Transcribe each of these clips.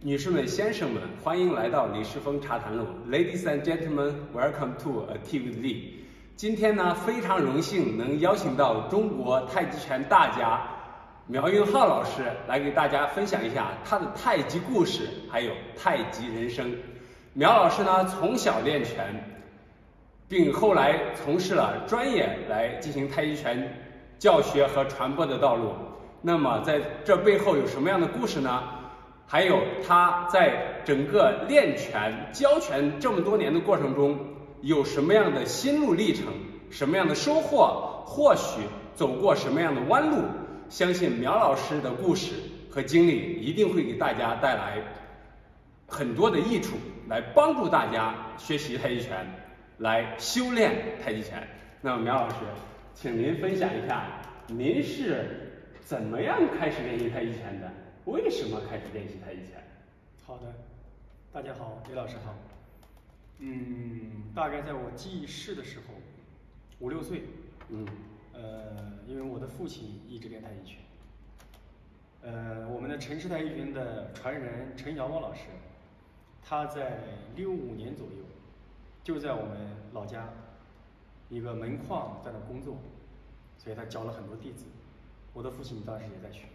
女士们、先生们，欢迎来到李世峰茶谈录。Ladies and gentlemen, welcome to a TV 今天呢，非常荣幸能邀请到中国太极拳大家苗云浩老师来给大家分享一下他的太极故事，还有太极人生。苗老师呢，从小练拳，并后来从事了专业来进行太极拳教学和传播的道路。那么，在这背后有什么样的故事呢？还有他在整个练拳、教拳这么多年的过程中，有什么样的心路历程，什么样的收获，或许走过什么样的弯路，相信苗老师的故事和经历一定会给大家带来很多的益处，来帮助大家学习太极拳，来修炼太极拳。那么苗老师，请您分享一下，您是怎么样开始练习太极拳的？为什么开始练习太极拳？好的，大家好，李老师好。嗯，大概在我记忆式的时候，五六岁。嗯。呃，因为我的父亲一直练太极拳。呃，我们的陈氏太极拳的传人陈尧王老师，他在六五年左右，就在我们老家一个门框在那工作，所以他教了很多弟子。我的父亲当时也在学。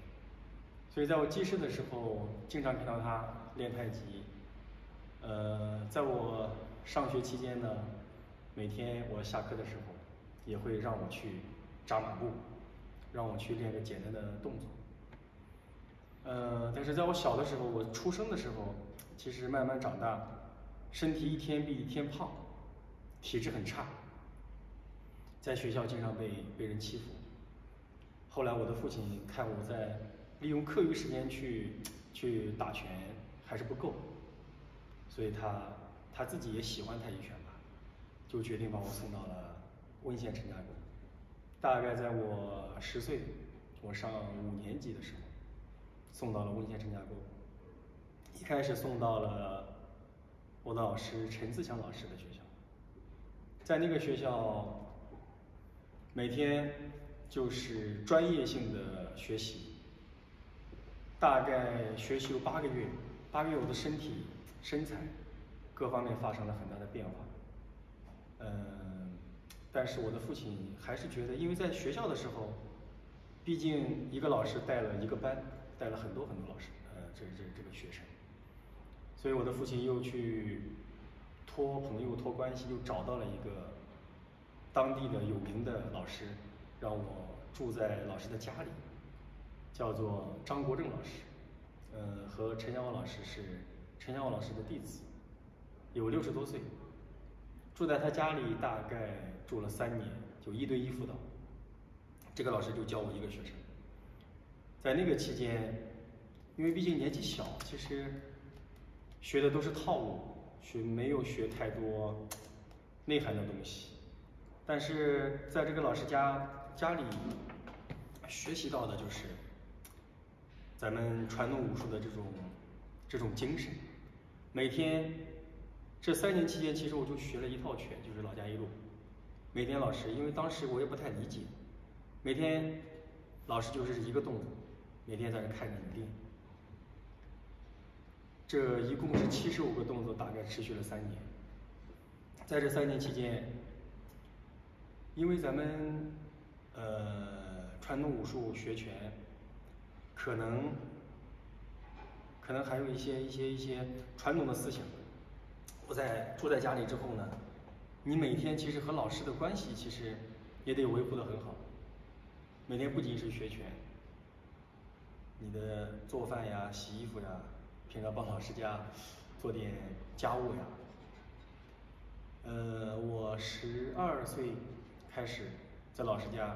所以在我记事的时候，经常看到他练太极。呃，在我上学期间呢，每天我下课的时候，也会让我去扎马步，让我去练个简单的动作。呃，但是在我小的时候，我出生的时候，其实慢慢长大，身体一天比一天胖，体质很差，在学校经常被被人欺负。后来我的父亲看我在。利用课余时间去去打拳还是不够，所以他他自己也喜欢太极拳吧，就决定把我送到了温县陈家沟。大概在我十岁，我上五年级的时候，送到了温县陈家沟。一开始送到了我的老师陈自强老师的学校，在那个学校，每天就是专业性的学习。大概学习有八个月，八个月我的身体、身材各方面发生了很大的变化。嗯，但是我的父亲还是觉得，因为在学校的时候，毕竟一个老师带了一个班，带了很多很多老师，呃，这这这个学生，所以我的父亲又去托朋友、托关系，又找到了一个当地的有名的老师，让我住在老师的家里。叫做张国正老师，呃，和陈小旺老师是陈小旺老师的弟子，有六十多岁，住在他家里大概住了三年，就一对一辅导。这个老师就教我一个学生，在那个期间，因为毕竟年纪小，其实学的都是套路，学没有学太多内涵的东西，但是在这个老师家家里学习到的就是。咱们传统武术的这种这种精神，每天这三年期间，其实我就学了一套拳，就是老家一路。每天老师，因为当时我也不太理解，每天老师就是一个动作，每天在那看着你练。这一共是七十五个动作，大概持续了三年。在这三年期间，因为咱们呃传统武术学拳。可能，可能还有一些一些一些传统的思想。我在住在家里之后呢，你每天其实和老师的关系其实也得维护的很好。每天不仅是学拳，你的做饭呀、洗衣服呀，平常帮老师家做点家务呀。呃，我十二岁开始在老师家，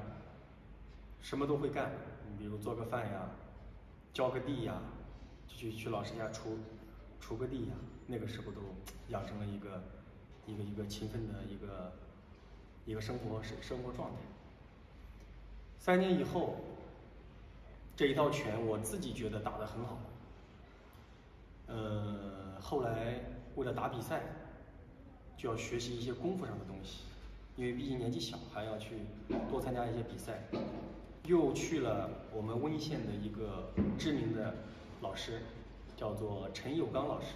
什么都会干，你比如做个饭呀。浇个地呀，就去去老师家锄锄个地呀。那个时候都养成了一个一个一个勤奋的一个一个生活生生活状态。三年以后，这一套拳我自己觉得打得很好。呃，后来为了打比赛，就要学习一些功夫上的东西，因为毕竟年纪小，还要去多参加一些比赛。又去了我们温县的一个知名的老师，叫做陈友刚老师。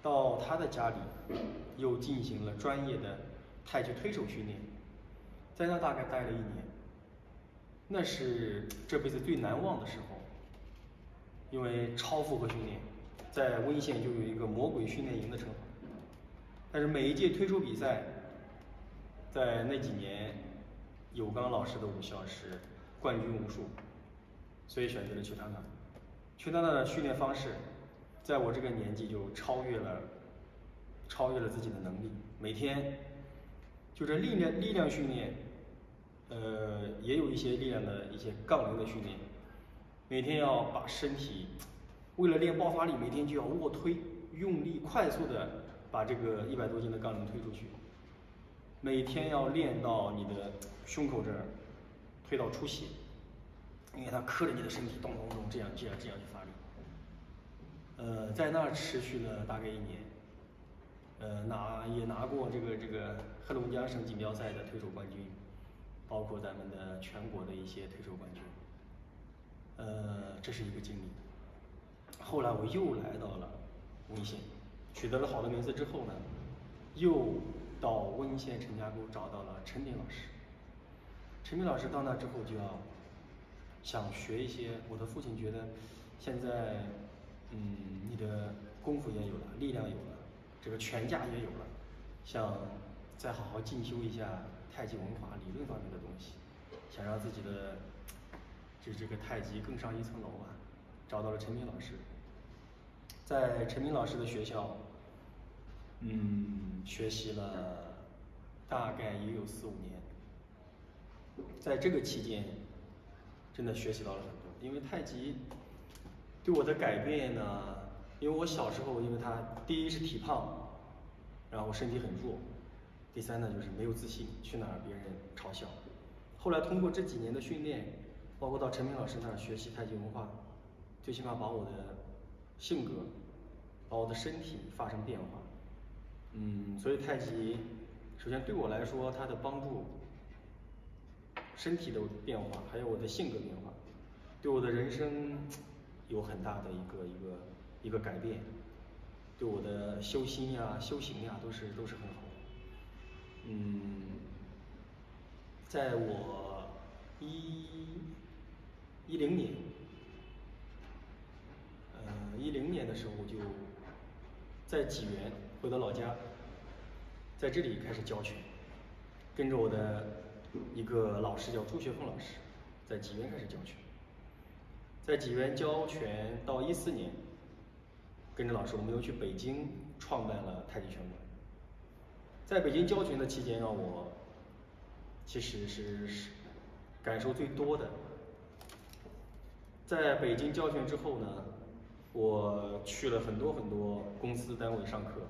到他的家里，又进行了专业的太极推手训练，在那大概待了一年，那是这辈子最难忘的时候，因为超负荷训练，在温县就有一个魔鬼训练营的称号，但是每一届推手比赛，在那几年，有刚老师的武校是冠军无数，所以选择了去他那，去他那的训练方式。在我这个年纪就超越了，超越了自己的能力。每天就这力量力量训练，呃，也有一些力量的一些杠铃的训练。每天要把身体，为了练爆发力，每天就要卧推，用力快速的把这个一百多斤的杠铃推出去。每天要练到你的胸口这儿，推到出血，因为它磕着你的身体，咚咚咚这样这样这样去发力。呃，在那儿持续了大概一年，呃，拿也拿过这个这个黑龙江省锦标赛的推手冠军，包括咱们的全国的一些推手冠军，呃，这是一个经历。后来我又来到了温县，取得了好的名次之后呢，又到温县陈家沟找到了陈明老师。陈明老师到那之后就要想学一些，我的父亲觉得现在。嗯，你的功夫也有了，力量有了，这个拳架也有了，想再好好进修一下太极文化理论方面的东西，想让自己的就这个太极更上一层楼啊，找到了陈明老师，在陈明老师的学校，嗯，学习了大概也有四五年，在这个期间，真的学习到了很多，因为太极。对我的改变呢？因为我小时候，因为他第一是体胖，然后身体很弱，第三呢就是没有自信，去哪儿别人嘲笑。后来通过这几年的训练，包括到陈明老师那儿学习太极文化，最起码把我的性格，把我的身体发生变化。嗯，所以太极首先对我来说，它的帮助，身体的变化，还有我的性格变化，对我的人生。有很大的一个一个一个改变，对我的修心呀、修行呀，都是都是很好的。嗯，在我一一零年，呃一零年的时候，就在济源回到老家，在这里开始教拳，跟着我的一个老师叫朱学峰老师，在济源开始教拳。在济源教拳到一四年，跟着老师，我们又去北京创办了太极拳馆。在北京教拳的期间，让我其实是是感受最多的。在北京教拳之后呢，我去了很多很多公司单位上课，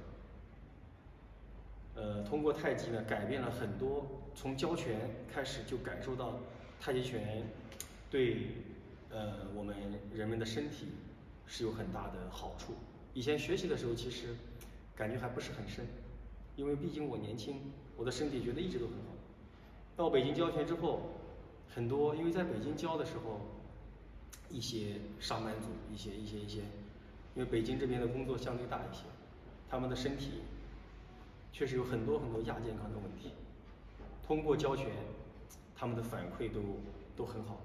呃，通过太极呢，改变了很多。从教拳开始就感受到太极拳对。呃，我们人们的身体是有很大的好处。以前学习的时候，其实感觉还不是很深，因为毕竟我年轻，我的身体觉得一直都很好。到北京教拳之后，很多因为在北京教的时候，一些上班族，一些一些一些，因为北京这边的工作相对大一些，他们的身体确实有很多很多亚健康的问题。通过教拳，他们的反馈都都很好。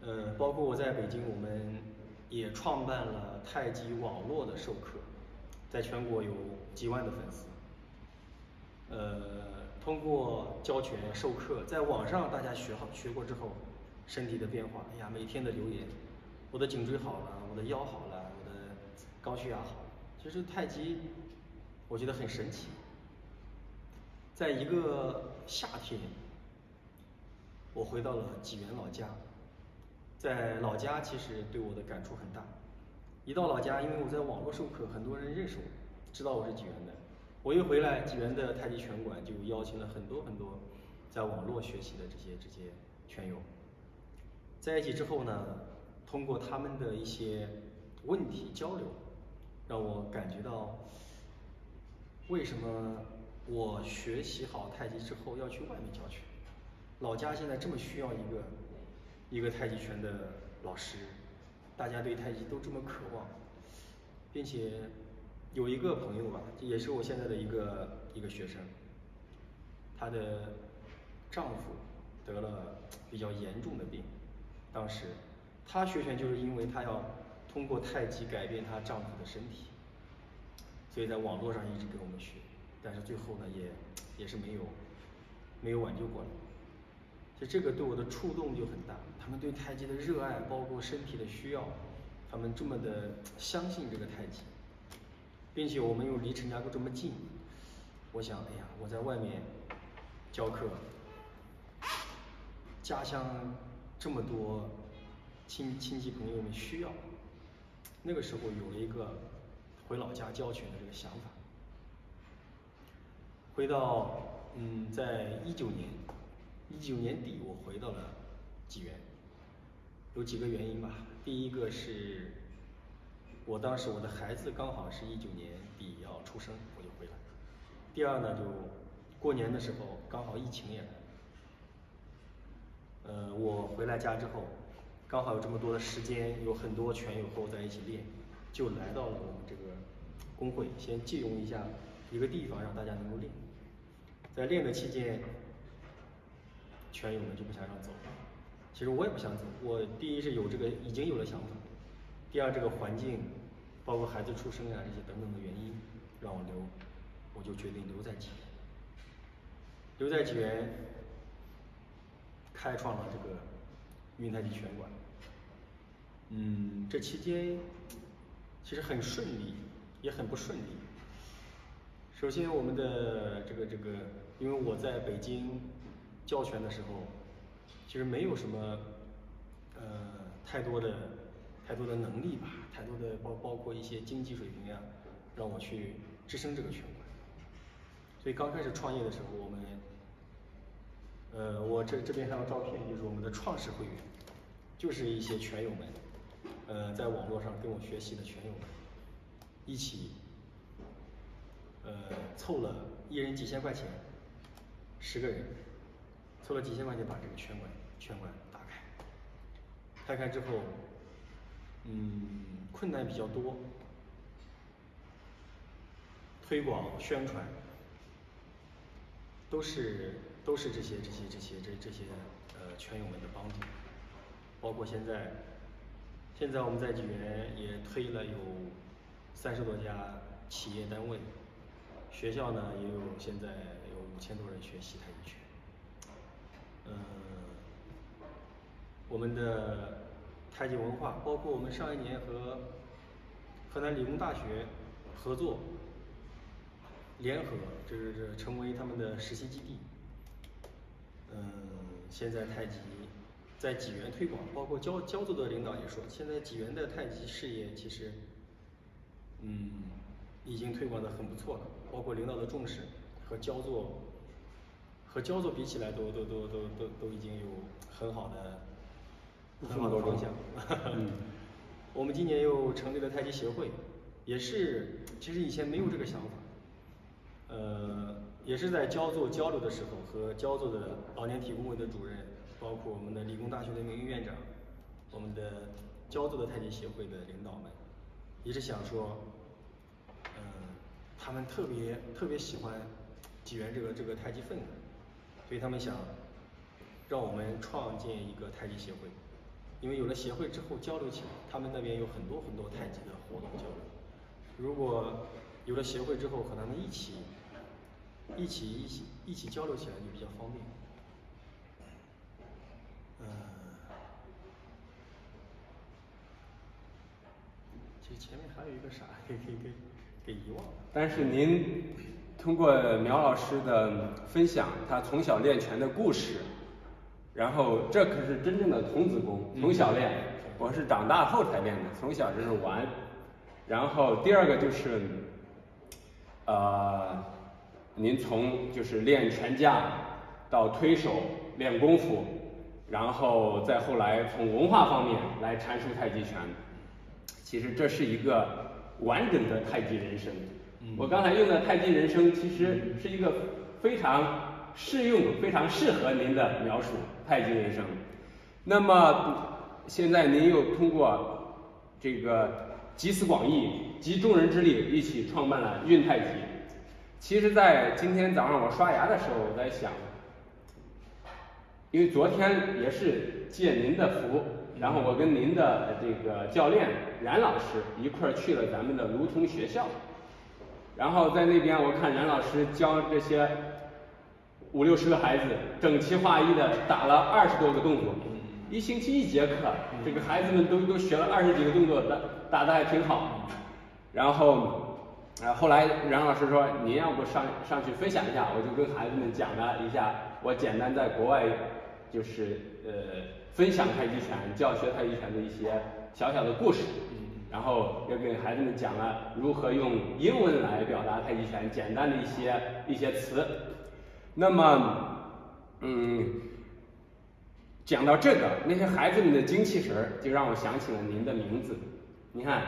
呃，包括我在北京，我们也创办了太极网络的授课，在全国有几万的粉丝。呃，通过教拳授课，在网上大家学好学过之后，身体的变化，哎呀，每天的留言，我的颈椎好了，我的腰好了，我的高血压好了。其实太极，我觉得很神奇。在一个夏天，我回到了济源老家。在老家，其实对我的感触很大。一到老家，因为我在网络授课，很多人认识我，知道我是济源的。我一回来，济源的太极拳馆就邀请了很多很多在网络学习的这些这些拳友。在一起之后呢，通过他们的一些问题交流，让我感觉到为什么我学习好太极之后要去外面教拳。老家现在这么需要一个。一个太极拳的老师，大家对太极都这么渴望，并且有一个朋友吧，也是我现在的一个一个学生，她的丈夫得了比较严重的病，当时她学拳就是因为她要通过太极改变她丈夫的身体，所以在网络上一直给我们学，但是最后呢也也是没有没有挽救过来。就这个对我的触动就很大，他们对太极的热爱，包括身体的需要，他们这么的相信这个太极，并且我们又离陈家沟这么近，我想，哎呀，我在外面教课，家乡这么多亲亲戚朋友们需要，那个时候有了一个回老家教拳的这个想法。回到，嗯，在一九年。一九年底，我回到了济源，有几个原因吧。第一个是，我当时我的孩子刚好是一九年底要出生，我就回来。第二呢，就过年的时候刚好疫情也来，呃，我回来家之后，刚好有这么多的时间，有很多拳友和我在一起练，就来到了我们这个工会，先借用一下一个地方，让大家能够练。在练的期间。全友们就不想让走，其实我也不想走。我第一是有这个已经有了想法，第二这个环境，包括孩子出生啊这些等等的原因，让我留，我就决定留在济源。留在济源，开创了这个云太极拳馆。嗯，这期间其实很顺利，也很不顺利。首先我们的这个这个，因为我在北京。教拳的时候，其实没有什么，呃，太多的、太多的能力吧，太多的包包括一些经济水平呀，让我去支撑这个拳馆。所以刚开始创业的时候，我们，呃，我这这边还有照片，就是我们的创始会员，就是一些拳友们，呃，在网络上跟我学习的拳友们，一起，呃，凑了一人几千块钱，十个人。凑了几千块钱把这个拳馆拳馆打开，开开之后，嗯，困难比较多，推广宣传都是都是这些这些这些这这些呃拳友们的帮助，包括现在，现在我们在济源也推了有三十多家企业单位，学校呢也有现在有五千多人学习太极拳。嗯，我们的太极文化，包括我们上一年和河南理工大学合作，联合，就是成为他们的实习基地。嗯，现在太极在济源推广，包括焦焦作的领导也说，现在济源的太极事业其实，嗯，已经推广的很不错了，包括领导的重视和焦作。和焦作比起来，都都都都都都已经有很好的很好的方向。嗯，我们今年又成立了太极协会，也是其实以前没有这个想法。呃，也是在焦作交流的时候，和焦作的老年体工会的主任，包括我们的理工大学的名誉院长，我们的焦作的太极协会的领导们，也是想说，嗯，他们特别特别喜欢济源这个这个太极氛围。所以他们想让我们创建一个太极协会，因为有了协会之后交流起来，他们那边有很多很多太极的活动交流。如果有了协会之后和他们一起、一起、一起、一起交流起来就比较方便。嗯，其实前面还有一个啥，给给给给遗忘了。但是您。通过苗老师的分享，他从小练拳的故事，然后这可是真正的童子功，从小练，我是长大后才练的，从小就是玩。然后第二个就是，呃，您从就是练拳架到推手练功夫，然后再后来从文化方面来阐述太极拳，其实这是一个完整的太极人生。我刚才用的太极人生，其实是一个非常适用、非常适合您的描述太极人生。那么现在您又通过这个集思广益，集众人之力，一起创办了运太极。其实，在今天早上我刷牙的时候，我在想，因为昨天也是借您的福，然后我跟您的这个教练冉老师一块儿去了咱们的卢通学校，然后在那边我看冉老师教这些五六十个孩子整齐划一的打了二十多个动作，一星期一节课，这个孩子们都都学了二十几个动作，打打的还挺好，然后。啊，后来冉老师说，您要不上上去分享一下，我就跟孩子们讲了一下我简单在国外就是呃分享太极拳、教学太极拳的一些小小的故事，然后也给孩子们讲了如何用英文来表达太极拳简单的一些一些词。那么，嗯，讲到这个，那些孩子们的精气神儿，就让我想起了您的名字。你看，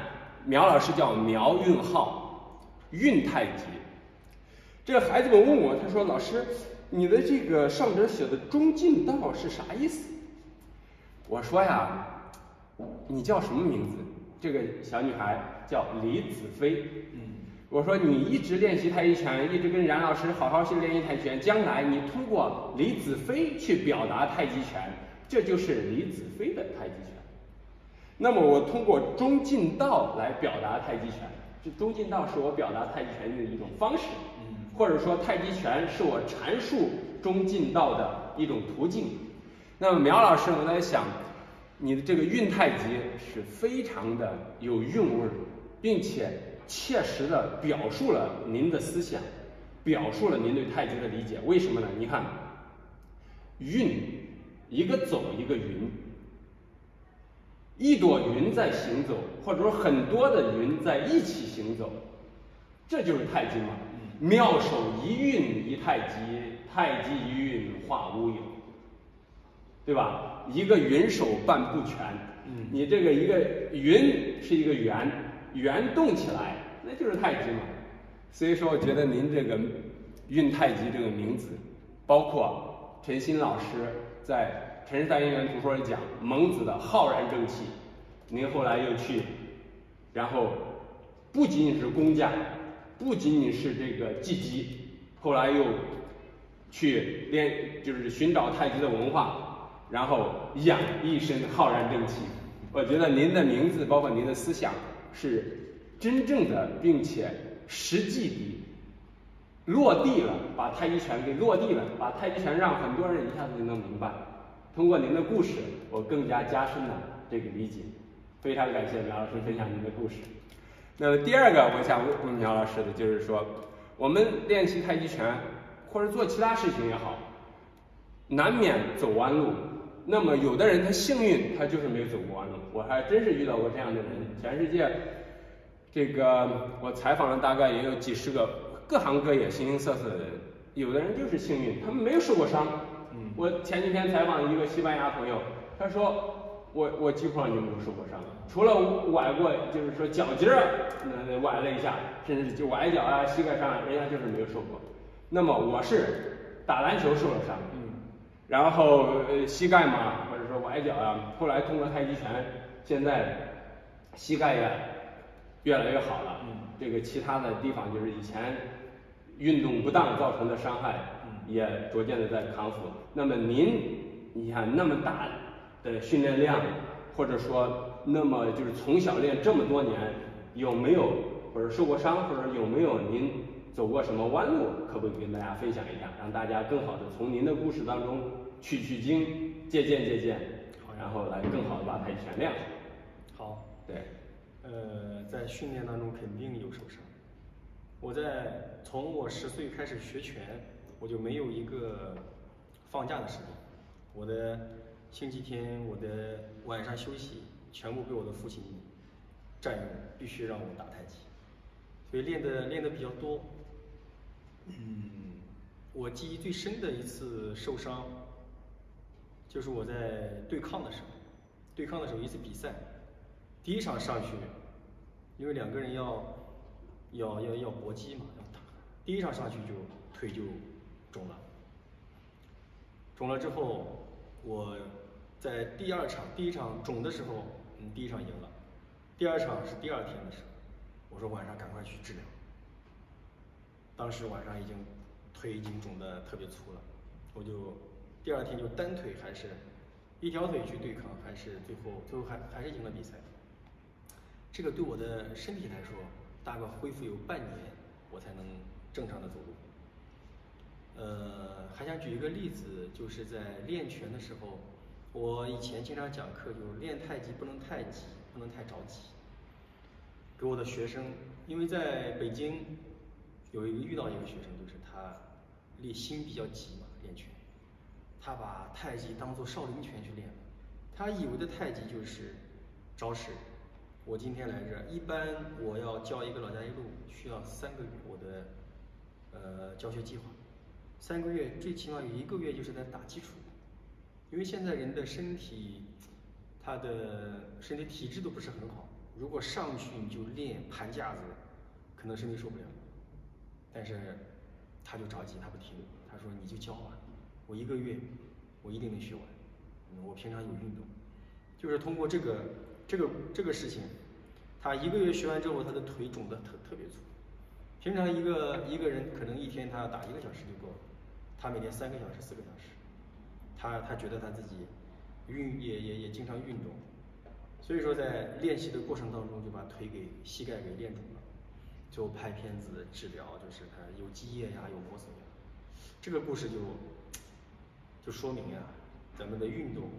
苗老师叫苗运浩。运太极，这个孩子们问我，他说：“老师，你的这个上边写的中进道是啥意思？”我说呀：“你叫什么名字？”这个小女孩叫李子飞。嗯，我说你一直练习太极拳，一直跟冉老师好好去练习太极拳，将来你通过李子飞去表达太极拳，这就是李子飞的太极拳。那么我通过中进道来表达太极拳。这中进道是我表达太极拳的一种方式，或者说太极拳是我阐述中进道的一种途径。那么苗老师，我在想，你的这个运太极是非常的有韵味儿，并且切实的表述了您的思想，表述了您对太极的理解。为什么呢？你看，运一个走一个云。一朵云在行走，或者说很多的云在一起行走，这就是太极嘛。妙手一运一太极，太极一运化乌有，对吧？一个云手半步拳，你这个一个云是一个圆，圆动起来，那就是太极嘛。所以说，我觉得您这个运太极这个名字，包括陈鑫老师在。陈氏大姻缘图说里讲蒙子的浩然正气，您后来又去，然后不仅仅是工匠，不仅仅是这个技击，后来又去练，就是寻找太极的文化，然后养一身浩然正气。我觉得您的名字，包括您的思想，是真正的，并且实际的落地了，把太极拳给落地了，把太极拳让很多人一下子就能明白。通过您的故事，我更加加深了这个理解。非常感谢苗老师分享您的故事。那么第二个，我想问苗老师的就是说，我们练习太极拳或者做其他事情也好，难免走弯路。那么有的人他幸运，他就是没有走过弯路。我还真是遇到过这样的人。全世界，这个我采访了大概也有几十个，各行各业、形形色色的人。有的人就是幸运，他们没有受过伤。我前几天采访一个西班牙朋友，他说我我几乎上就没有受过伤，除了崴过，就是说脚筋儿那崴了一下，甚至就崴脚啊、膝盖上，人家就是没有受过。那么我是打篮球受了伤，然后膝盖嘛，或者说崴脚啊，后来通过太极拳，现在膝盖也越来越好了。这个其他的地方就是以前运动不当造成的伤害。也逐渐的在康复。那么您，你看那么大的训练量，或者说那么就是从小练这么多年，有没有或者受过伤，或者有没有您走过什么弯路？可不可以跟大家分享一下，让大家更好的从您的故事当中取取经，借鉴借鉴，然后来更好的把太极拳练好。好。对。呃，在训练当中肯定有受伤。我在从我十岁开始学拳。我就没有一个放假的时间，我的星期天，我的晚上休息，全部被我的父亲占用，必须让我打太极，所以练的练的比较多。嗯，我记忆最深的一次受伤，就是我在对抗的时候，对抗的时候一次比赛，第一场上去，因为两个人要要要要搏击嘛，要打，第一场上去就腿就。肿了，肿了之后，我在第二场第一场肿的时候，嗯，第一场赢了，第二场是第二天的时候，我说晚上赶快去治疗。当时晚上已经腿已经肿得特别粗了，我就第二天就单腿还是一条腿去对抗，还是最后最后还还是赢了比赛。这个对我的身体来说，大概恢复有半年，我才能正常的走路。呃，还想举一个例子，就是在练拳的时候，我以前经常讲课，就是练太极不能太急，不能太着急。给我的学生，因为在北京。有一个遇到一个学生，就是他练心比较急嘛，练拳，他把太极当做少林拳去练，他以为的太极就是招式。我今天来这，一般我要教一个老家一路需要三个月，我的呃教学计划，三个月最起码有一个月就是在打基础，因为现在人的身体，他的身体体质都不是很好，如果上去你就练盘架子，可能身体受不了。但是他就着急，他不听。他说：“你就教吧，我一个月，我一定能学完。我平常有运动，就是通过这个这个这个事情，他一个月学完之后，他的腿肿得特特别粗。平常一个一个人可能一天他要打一个小时就够了，他每天三个小时、四个小时。他他觉得他自己运也也也经常运动，所以说在练习的过程当中就把腿给膝盖给练肿了。”就拍片子治疗，就是他有积液呀，有磨损呀。这个故事就就说明呀，咱们的运动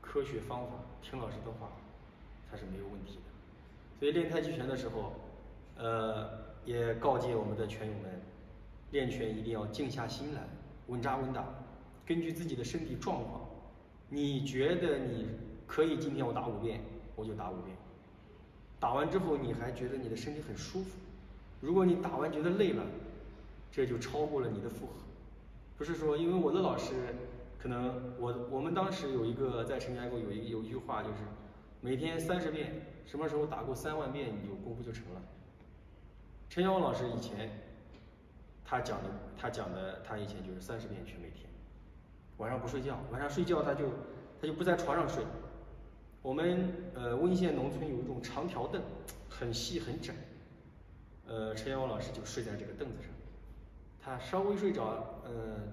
科学方法，听老师的话，它是没有问题的。所以练太极拳的时候，呃，也告诫我们的拳友们，练拳一定要静下心来，稳扎稳打，根据自己的身体状况，你觉得你可以今天我打五遍，我就打五遍。打完之后你还觉得你的身体很舒服。如果你打完觉得累了，这就超过了你的负荷。不是说，因为我的老师，可能我我们当时有一个在陈家沟有一有一句话，就是每天三十遍，什么时候打过三万遍，你就功夫就成了。陈晓老师以前他讲的，他讲的，他以前就是三十遍全每天，晚上不睡觉，晚上睡觉他就他就不在床上睡。我们呃温县农村有一种长条凳，很细很窄。呃，陈阳老师就睡在这个凳子上，他稍微睡着，嗯，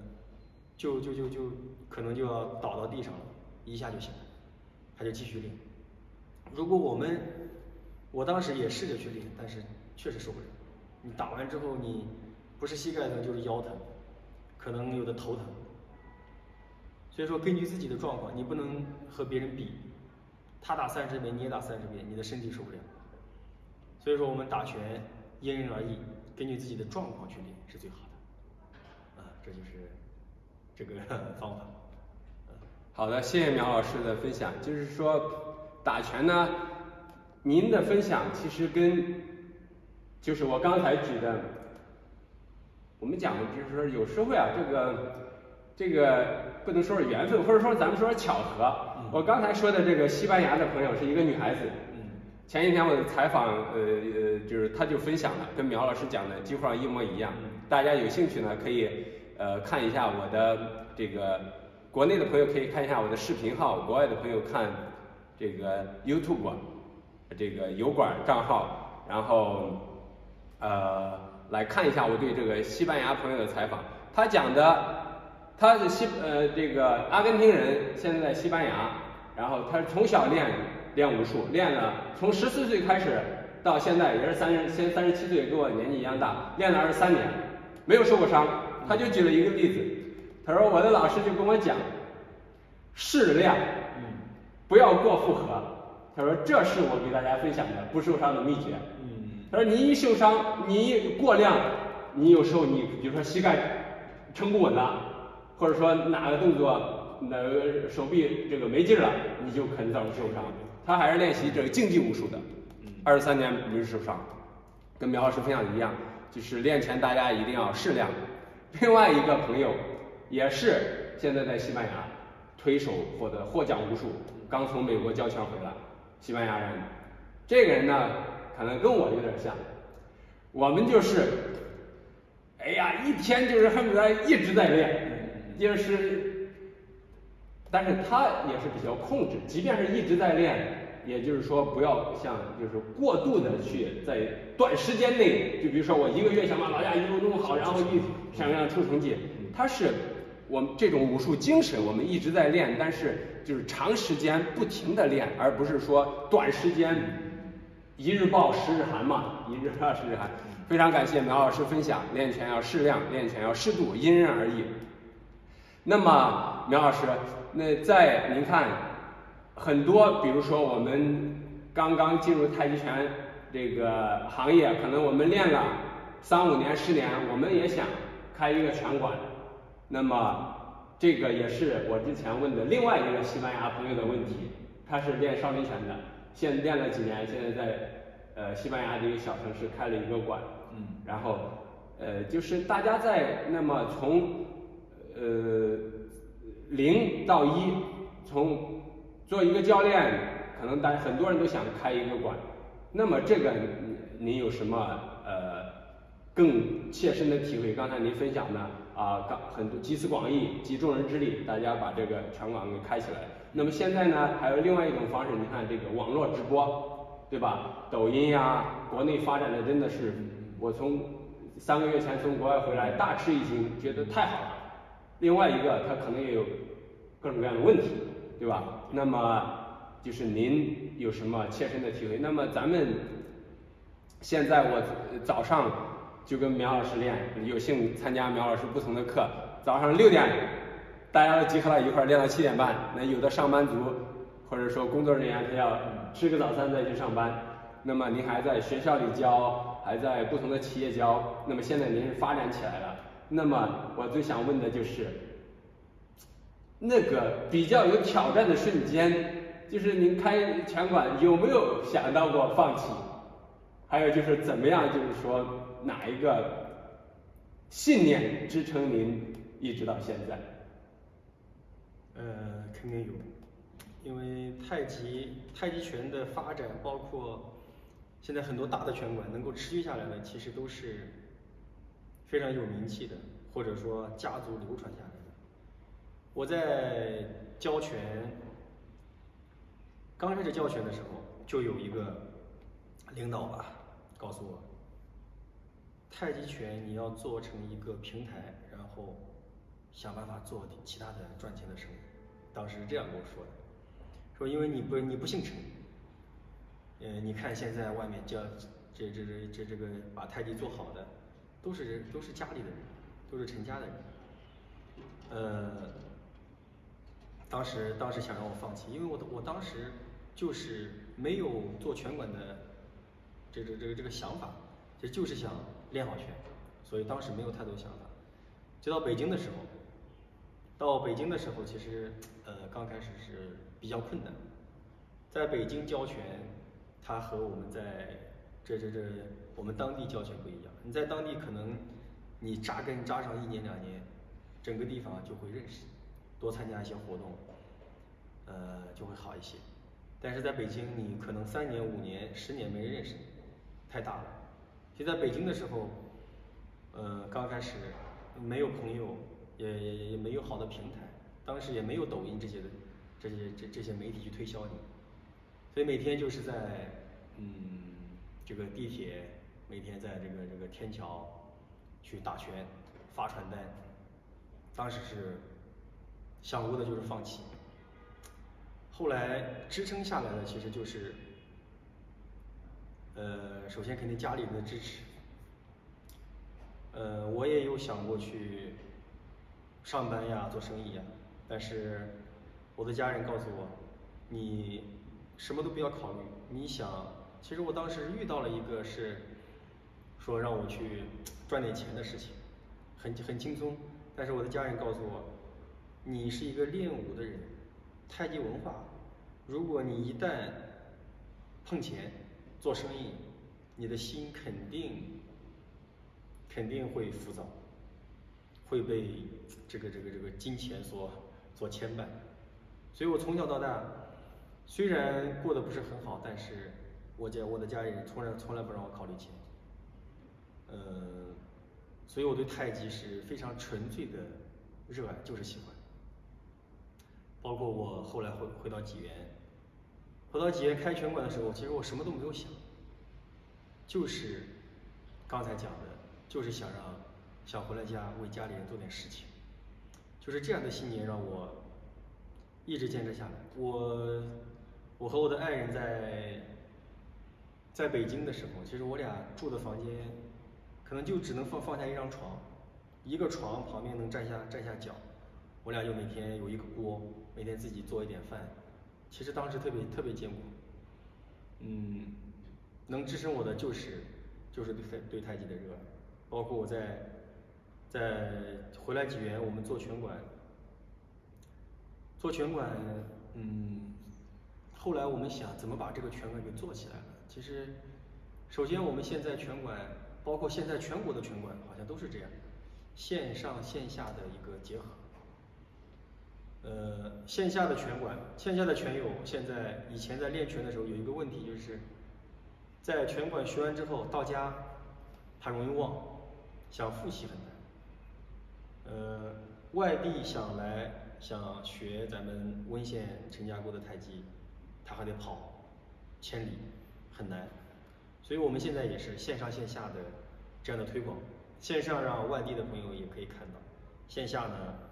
就就就就可能就要倒到地上了，一下就醒了，他就继续练。如果我们，我当时也试着去练，但是确实受不了。你打完之后，你不是膝盖疼就是腰疼，可能有的头疼。所以说，根据自己的状况，你不能和别人比，他打三十遍你也打三十遍，你的身体受不了。所以说，我们打拳。因人而异，根据自己的状况去练是最好的，啊，这就是这个 方法。好的，谢谢苗老师的分享。就是说，打拳呢，您的分享其实跟就是我刚才举的，我们讲的就是说，有时候呀，这个这个不能说是缘分，或者说咱们说是巧合。我刚才说的这个西班牙的朋友是一个女孩子。前几天我的采访，呃呃，就是他就分享了，跟苗老师讲的几乎上一模一样。大家有兴趣呢，可以呃看一下我的这个国内的朋友可以看一下我的视频号，国外的朋友看这个 YouTube 这个油管账号，然后呃来看一下我对这个西班牙朋友的采访。他讲的他是西呃这个阿根廷人，现在在西班牙，然后他是从小练。练武术练了，从十四岁开始到现在也是三十，现三十七岁，跟我年纪一样大，练了二十三年，没有受过伤。他就举了一个例子，他说我的老师就跟我讲，适量，嗯，不要过负荷。他说这是我给大家分享的不受伤的秘诀。嗯，他说你一受伤，你一过量，你有时候你比如说膝盖撑不稳了，或者说哪个动作哪个手臂这个没劲了，你就可能造成受伤。他还是练习这个竞技武术的，二十三年没有受伤，跟苗老师分享的一样，就是练拳大家一定要适量。另外一个朋友也是现在在西班牙推手获得获奖无数，刚从美国教拳回来，西班牙人。这个人呢，可能跟我有点像，我们就是，哎呀，一天就是恨不得一直在练，就是，但是他也是比较控制，即便是一直在练。也就是说不要像就是过度的去在短时间内，就比如说我一个月想把老家一路弄好，然后一想让出成绩，它是我们这种武术精神，我们一直在练，但是就是长时间不停的练，而不是说短时间一日暴十日寒嘛，一日暴十日寒。非常感谢苗老师分享，练拳要适量，练拳要适度，因人而异。那么苗老师，那在您看，很多比如说我们刚刚进入太极拳这个行业，可能我们练了三五年、十年，我们也想开一个拳馆。那么这个也是我之前问的另外一个西班牙朋友的问题，他是练少林拳的，现练了几年，现在在呃西班牙的一个小城市开了一个馆。嗯，然后，呃，就是大家在那么从，呃，零到一，从做一个教练，可能大很多人都想开一个馆，那么这个您有什么呃更切身的体会？刚才您分享的啊，刚很多集思广益，集众人之力，大家把这个拳馆给开起来。那么现在呢，还有另外一种方式，你看这个网络直播，对吧？抖音呀，国内发展的真的是。我从三个月前从国外回来，大吃一惊，觉得太好了。另外一个，它可能也有各种各样的问题，对吧？那么就是您有什么切身的体会？那么咱们现在我早上就跟苗老师练，有幸参加苗老师不同的课，早上六点大家都集合到一块儿练到七点半。那有的上班族或者说工作人员，他要吃个早餐再去上班。那么您还在学校里教？还在不同的企业教，那么现在您是发展起来了，那么我最想问的就是，那个比较有挑战的瞬间，就是您开拳馆有没有想到过放弃？还有就是怎么样，就是说哪一个信念支撑您一直到现在？呃，肯定有，因为太极太极拳的发展包括。现在很多大的拳馆能够持续下来的，其实都是非常有名气的，或者说家族流传下来。我在教拳，刚开始教拳的时候，就有一个领导吧告诉我，太极拳你要做成一个平台，然后想办法做其他的赚钱的生意。当时这样跟我说的，说因为你不你不姓陈。呃，你看现在外面教这这这这这个把太极做好的，都是都是家里的。人，都是陈家的人。呃，当时当时想让我放弃，因为我我当时就是没有做拳馆的这这这个这个想法，就就是想练好拳，所以当时没有太多想法。就到北京的时候，到北京的时候，其实呃刚开始是比较困难，在北京教拳。它和我们在这这这我们当地教拳不一样。你在当地可能你扎根扎上一年两年，整个地方就会认识，多参加一些活动，呃就会好一些。但是在北京，你可能三年五年十年没人认识你，太大了。就在北京的时候，呃刚开始没有朋友，也也也没有好的平台，当时也没有抖音这些的这些这这些媒体去推销你，所以每天就是在。嗯，这个地铁每天在这个这个天桥去打拳发传单，当时是想过的就是放弃。后来支撑下来的其实就是，呃，首先肯定家里人的支持，呃，我也有想过去上班呀、做生意呀，但是我的家人告诉我，你什么都不要考虑，你想。其实我当时遇到了一个是说让我去赚点钱的事情，很很轻松。但是我的家人告诉我，你是一个练武的人，太极文化，如果你一旦碰钱做生意，你的心肯定肯定会浮躁，会被这个这个这个金钱所所牵绊。所以我从小到大虽然过得不是很好，但是。我家我的家人从来从来不让我考虑钱，呃，所以我对太极是非常纯粹的热爱，就是喜欢。包括我后来回回到济源，回到济源开拳馆的时候，其实我什么都没有想，就是刚才讲的，就是想让想回来家为家里人做点事情，就是这样的信念让我一直坚持下来。我我和我的爱人在在北京的时候，其实我俩住的房间可能就只能放放下一张床，一个床旁边能站下站下脚，我俩就每天有一个锅，每天自己做一点饭。其实当时特别特别艰苦，嗯，能支撑我的就是就是对对太极的热爱，包括我在在回来几元，我们做拳馆，做拳馆，嗯，后来我们想怎么把这个拳馆给做起来了。其实，首先我们现在拳馆，包括现在全国的拳馆，好像都是这样，线上线下的一个结合。呃，线下的拳馆，线下的拳友现在以前在练拳的时候有一个问题，就是在拳馆学完之后到家，他容易忘，想复习很难。呃，外地想来想学咱们温县陈家沟的太极，他还得跑千里，很难。所以我们现在也是线上线下的这样的推广，线上让外地的朋友也可以看到，线下呢。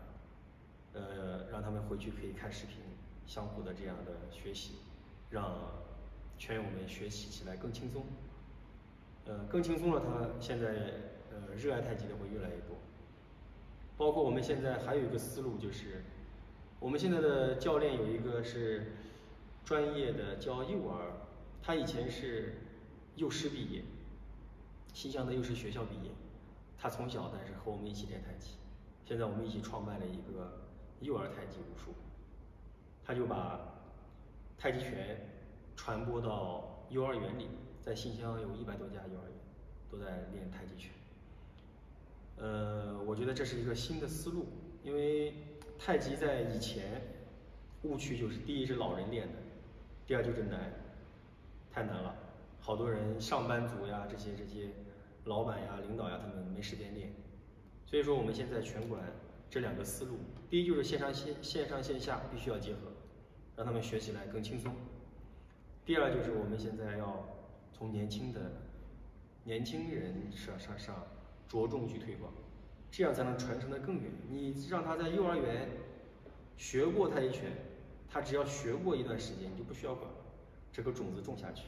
呃，让他们回去可以看视频，相互的这样的学习，让圈友们学习起来更轻松。呃，更轻松了，他现在呃热爱太极的会越来越多。包括我们现在还有一个思路，就是我们现在的教练有一个是专业的教幼儿，他以前是幼师毕业，新乡的幼师学校毕业，他从小但是和我们一起练太极，现在我们一起创办了一个。幼儿太极武术，他就把太极拳传播到幼儿园里，在新乡有一百多家幼儿园都在练太极拳。呃，我觉得这是一个新的思路，因为太极在以前误区就是第一是老人练的，第二就是难，太难了，好多人上班族呀这些这些老板呀领导呀他们没时间练，所以说我们现在拳馆。这两个思路，第一就是线上线线上线下必须要结合，让他们学起来更轻松。第二就是我们现在要从年轻的年轻人上上上着重去推广，这样才能传承的更远。你让他在幼儿园学过太极拳，他只要学过一段时间，你就不需要管了，这个种子种下去，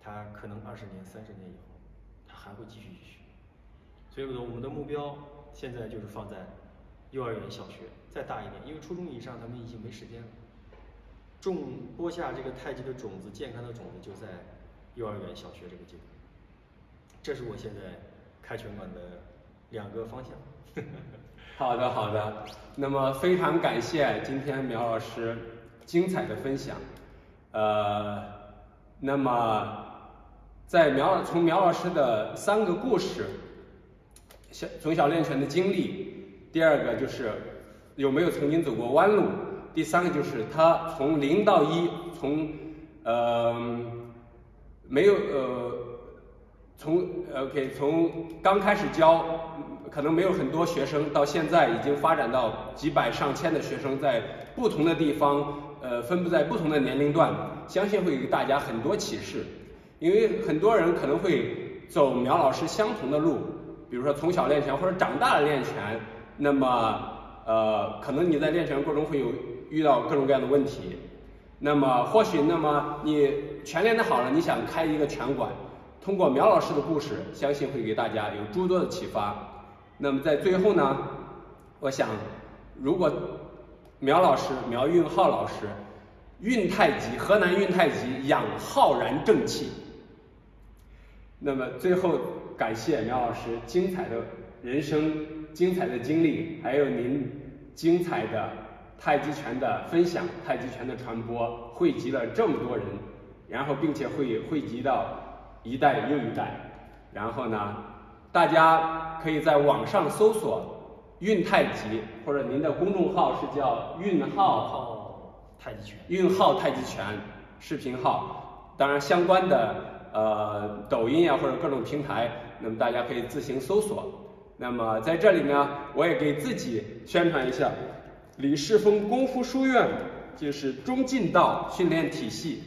他可能二十年、三十年以后，他还会继续去学。所以说，我们的目标现在就是放在。幼儿园、小学再大一点，因为初中以上他们已经没时间了。种播下这个太极的种子，健康的种子就在幼儿园、小学这个阶段。这是我现在开拳馆的两个方向。好的，好的。那么非常感谢今天苗老师精彩的分享。呃，那么在苗从苗老师的三个故事，小从小练拳的经历。第二个就是有没有曾经走过弯路，第三个就是他从零到一，从呃没有呃从 OK 从刚开始教可能没有很多学生，到现在已经发展到几百上千的学生，在不同的地方呃分布在不同的年龄段，相信会给大家很多启示，因为很多人可能会走苗老师相同的路，比如说从小练拳或者长大了练拳。那么，呃，可能你在练拳过程中会有遇到各种各样的问题。那么，或许，那么你拳练得好了，你想开一个拳馆，通过苗老师的故事，相信会给大家有诸多的启发。那么，在最后呢，我想，如果苗老师苗运浩老师运太极，河南运太极养浩然正气。那么，最后感谢苗老师精彩的人生。精彩的经历，还有您精彩的太极拳的分享、太极拳的传播，汇集了这么多人，然后并且会汇集到一代又一代，然后呢，大家可以在网上搜索“运太极”，或者您的公众号是叫“运浩太极拳”，“运浩太极拳”视频号，当然相关的呃抖音啊或者各种平台，那么大家可以自行搜索。那么在这里呢，我也给自己宣传一下，李世峰功夫书院就是中进道训练体系，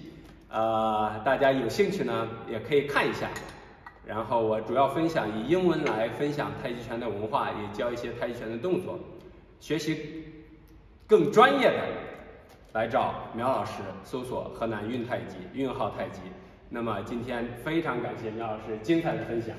呃，大家有兴趣呢也可以看一下。然后我主要分享以英文来分享太极拳的文化，也教一些太极拳的动作。学习更专业的，来找苗老师，搜索河南运太极、运号太极。那么今天非常感谢苗老师精彩的分享。